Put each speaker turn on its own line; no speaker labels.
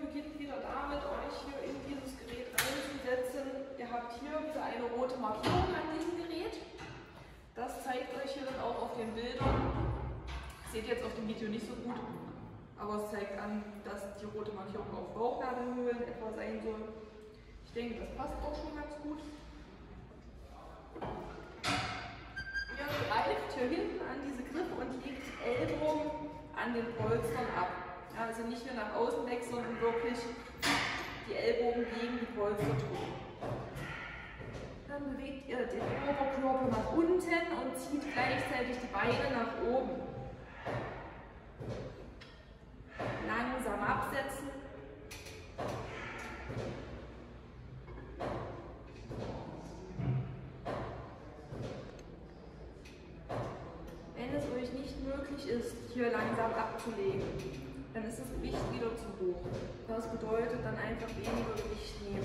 beginnt wieder damit, euch hier in dieses Gerät einzusetzen. Ihr habt hier wieder eine rote Markierung an diesem Gerät. Das zeigt euch hier dann auch auf den Bildern. Seht ihr jetzt auf dem Video nicht so gut, aber es zeigt an, dass die rote Markierung auf Bauchnadelhöhlen etwa sein soll. Ich denke, das passt auch schon ganz gut. Ihr greift hier hinten an diese Griffe und legt Ellbogen an den Polstern ab. Also nicht nur nach außen weg, sondern wirklich die Ellbogen gegen die Polster drücken. Dann bewegt ihr den Oberkörper nach unten und zieht gleichzeitig die Beine nach oben. Langsam absetzen. Wenn es euch nicht möglich ist, hier langsam abzulegen, dann ist das Gewicht wieder zu hoch. Das bedeutet dann einfach weniger Gewicht nehmen.